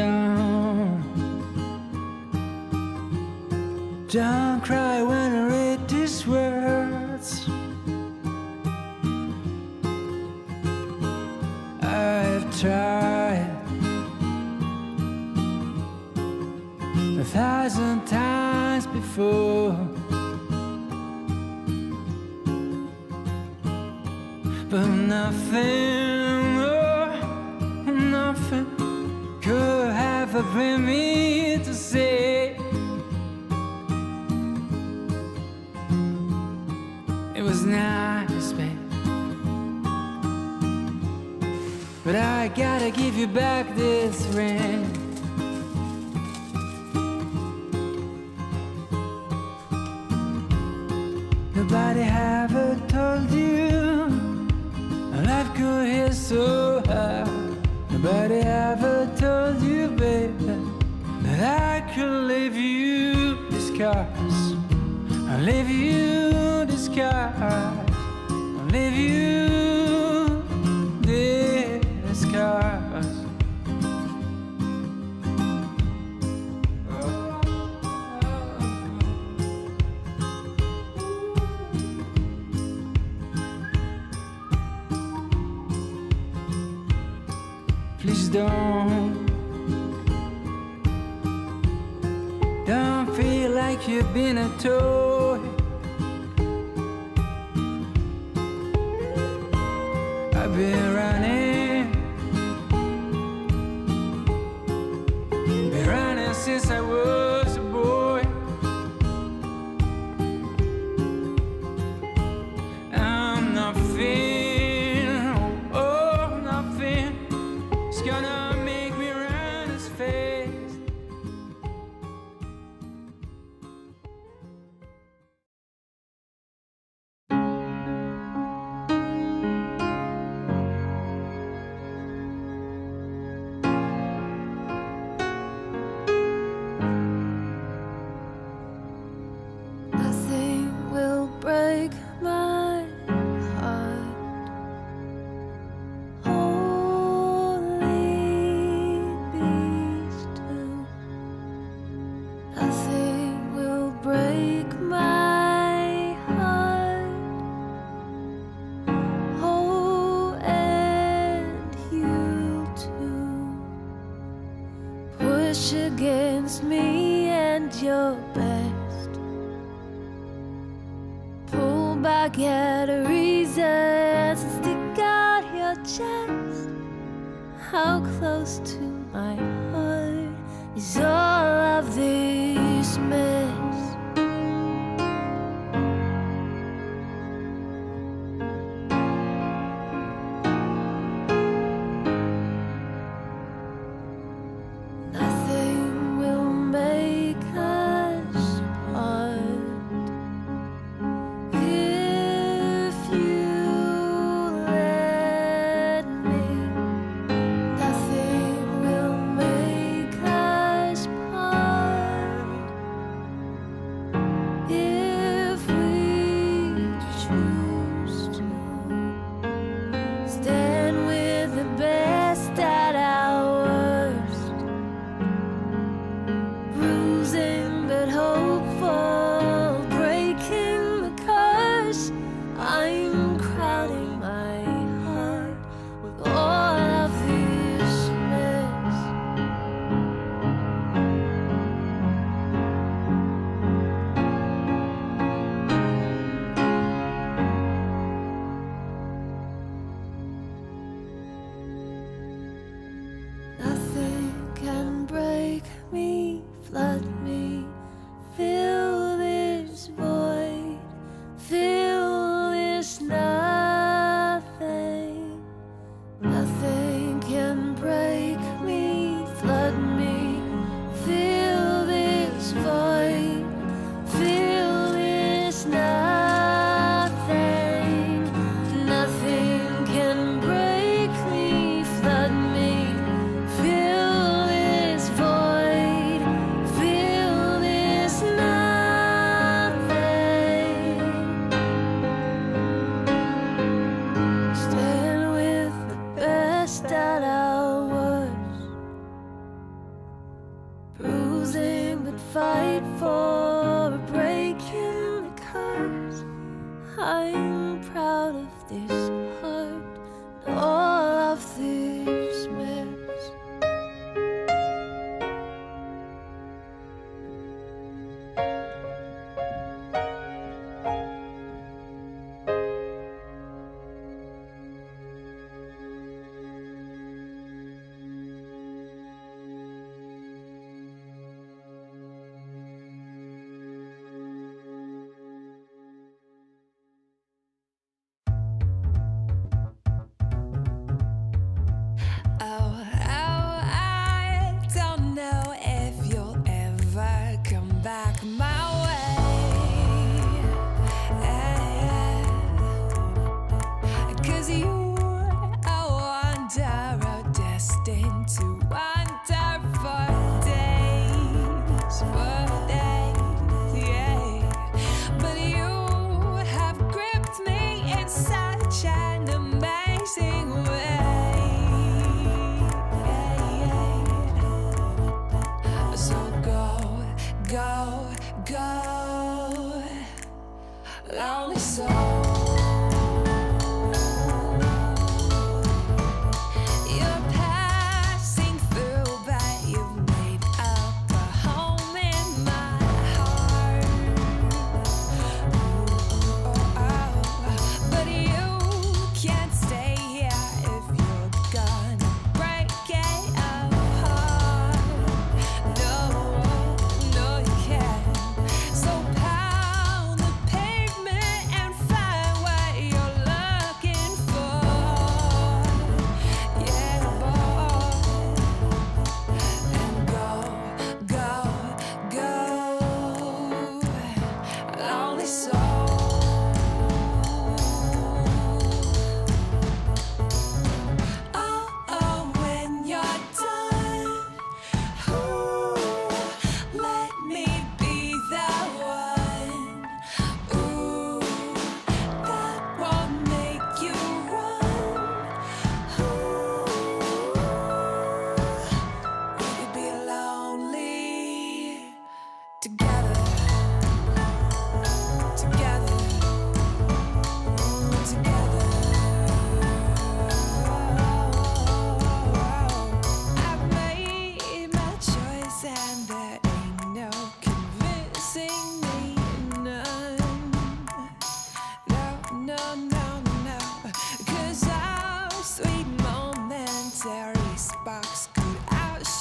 down. Don't cry when I read these words. I've tried a thousand times before. But nothing, have bring me to say it was nice, babe. But I gotta give you back this ring. Nobody ever told you life could hit so hard Nobody ever told you, I could leave you scars. I'll leave you scars. I'll leave you scars. Please Don't feel you've been a toy. I've been against me and your best. Pull back at a reason stick out your chest. How close to fight for destined to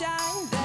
outshine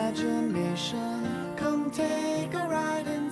imagination. Come take a ride inside